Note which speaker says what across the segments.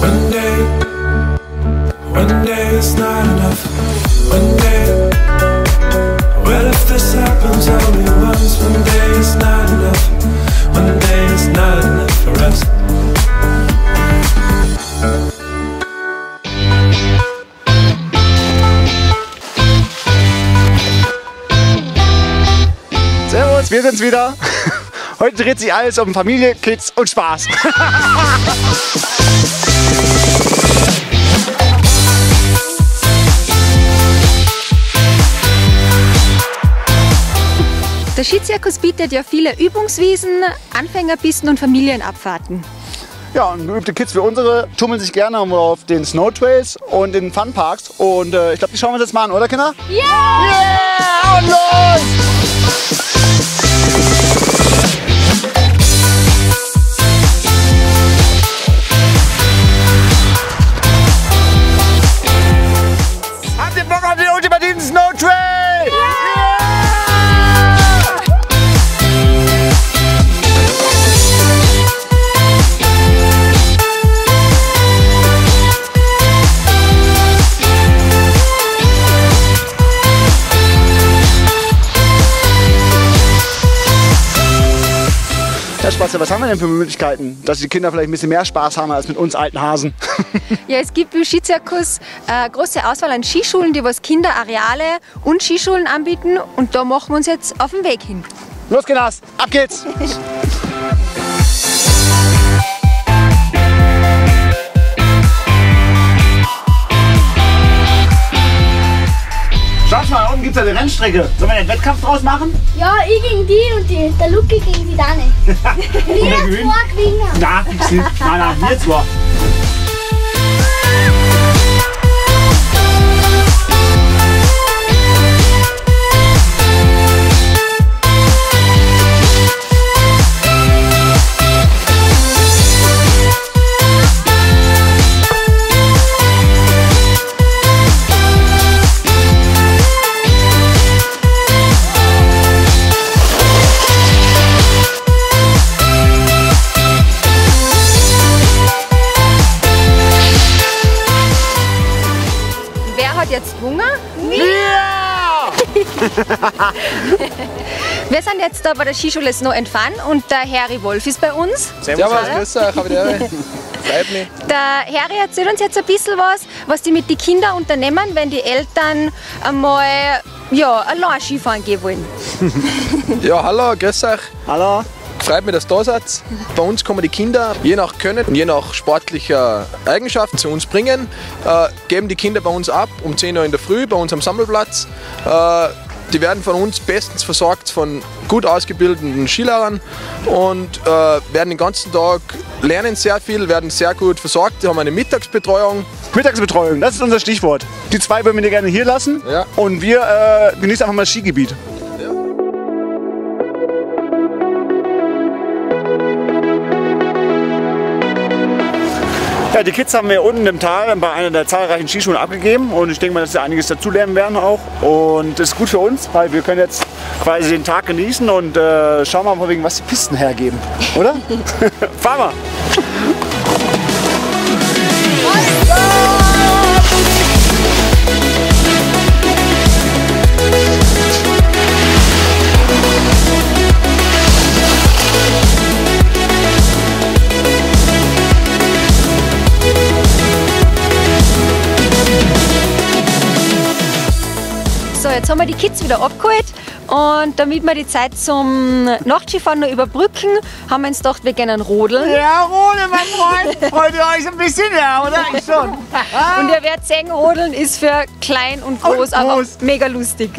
Speaker 1: One day, one day is not enough. One day, what if this happens only once? One day is not enough. One day is not enough for us.
Speaker 2: Servus, wir sind's wieder. Heute dreht sich alles um Familie, Kids und Spaß.
Speaker 3: Der Skizirkus bietet ja viele Übungswiesen, Anfängerpisten und Familienabfahrten.
Speaker 2: Ja, und geübte Kids wie unsere tummeln sich gerne auf den Snow Trails und in Funparks. Und äh, ich glaube, die schauen wir uns jetzt mal an, oder Kinder?
Speaker 3: Ja!
Speaker 2: Yeah! Und los! Spaß, was haben wir denn für Möglichkeiten, dass die Kinder vielleicht ein bisschen mehr Spaß haben als mit uns alten Hasen?
Speaker 3: Ja, es gibt im Skizirkus eine große Auswahl an Skischulen, die was Kinderareale und Skischulen anbieten. Und da machen wir uns jetzt auf den Weg hin.
Speaker 2: Los, Kinders, ab geht's! Gibt's ja eine Rennstrecke. Sollen wir einen Wettkampf draus machen?
Speaker 4: Ja, ich gegen die und die, der Luki gegen die Dani. Wir zwei gewinnen.
Speaker 2: Na, nein, wir zwei.
Speaker 3: Hat jetzt Hunger?
Speaker 2: Ja!
Speaker 3: Wir sind jetzt da bei der Skischule Snow and Fun und der Harry Wolf ist bei uns.
Speaker 5: Servus, grüß euch. Freut mich.
Speaker 3: Der Harry erzählt uns jetzt ein bisschen was, was die mit den Kindern unternehmen, wenn die Eltern einmal ja, allein Skifahren gehen wollen.
Speaker 5: Ja, hallo, grüß euch.
Speaker 2: Hallo?
Speaker 5: Freut mich, dass ihr da seid. Bei uns kommen die Kinder je nach Können und je nach sportlicher Eigenschaft zu uns bringen, äh, geben die Kinder bei uns ab um 10 Uhr in der Früh bei uns am Sammelplatz. Äh, die werden von uns bestens versorgt von gut ausgebildeten Skilehrern und äh, werden den ganzen Tag lernen sehr viel, werden sehr gut versorgt. Die haben eine Mittagsbetreuung.
Speaker 2: Mittagsbetreuung, das ist unser Stichwort. Die zwei würden wir dir gerne hier lassen
Speaker 5: Ja.
Speaker 2: und wir äh, genießen einfach mal das Skigebiet. Ja, die Kids haben wir unten im Tal bei einer der zahlreichen Skischulen abgegeben und ich denke mal, dass sie einiges dazulernen werden auch. Und das ist gut für uns, weil wir können jetzt quasi den Tag genießen und äh, schauen wir mal, wegen was die Pisten hergeben, oder? Fahren wir!
Speaker 3: So, jetzt haben wir die Kids wieder abgeholt und damit wir die Zeit zum Nachtskifahren noch überbrücken, haben wir uns gedacht, wir gehen rodeln.
Speaker 2: Ja, Rode, mein Freund, freut ihr euch ein bisschen, ja, oder? Ich schon.
Speaker 3: Und ihr werdet sehen, rodeln ist für klein und groß,
Speaker 2: Und
Speaker 3: aber
Speaker 2: groß.
Speaker 3: mega lustig.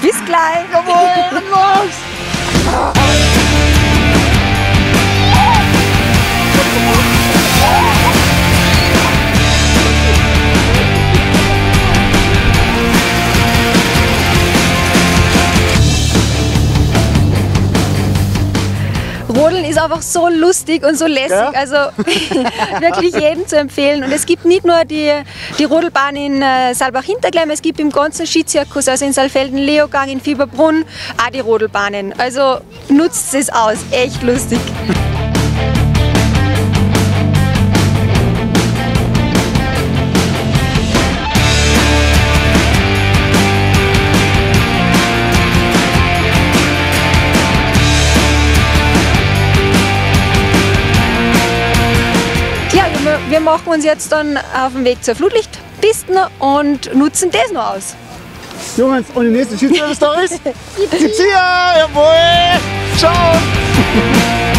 Speaker 3: Bis gleich!
Speaker 2: Jawohl, los!
Speaker 3: Rodeln ist einfach so lustig und so lässig.
Speaker 2: Ja?
Speaker 3: Also wirklich jedem zu empfehlen. Und es gibt nicht nur die, die Rodelbahn in äh, Saalbach-Hinterglemm, es gibt im ganzen Skizirkus, also in Saalfelden, Leogang, in Fieberbrunn, auch die Rodelbahnen. Also nutzt es aus, echt lustig. Wir machen uns jetzt dann auf den Weg zur Flutlichtpisten und nutzen das noch aus.
Speaker 2: Jungs, und die nächste Schiedsrichter-Stories? Gibt's hier! Jawohl! Ciao!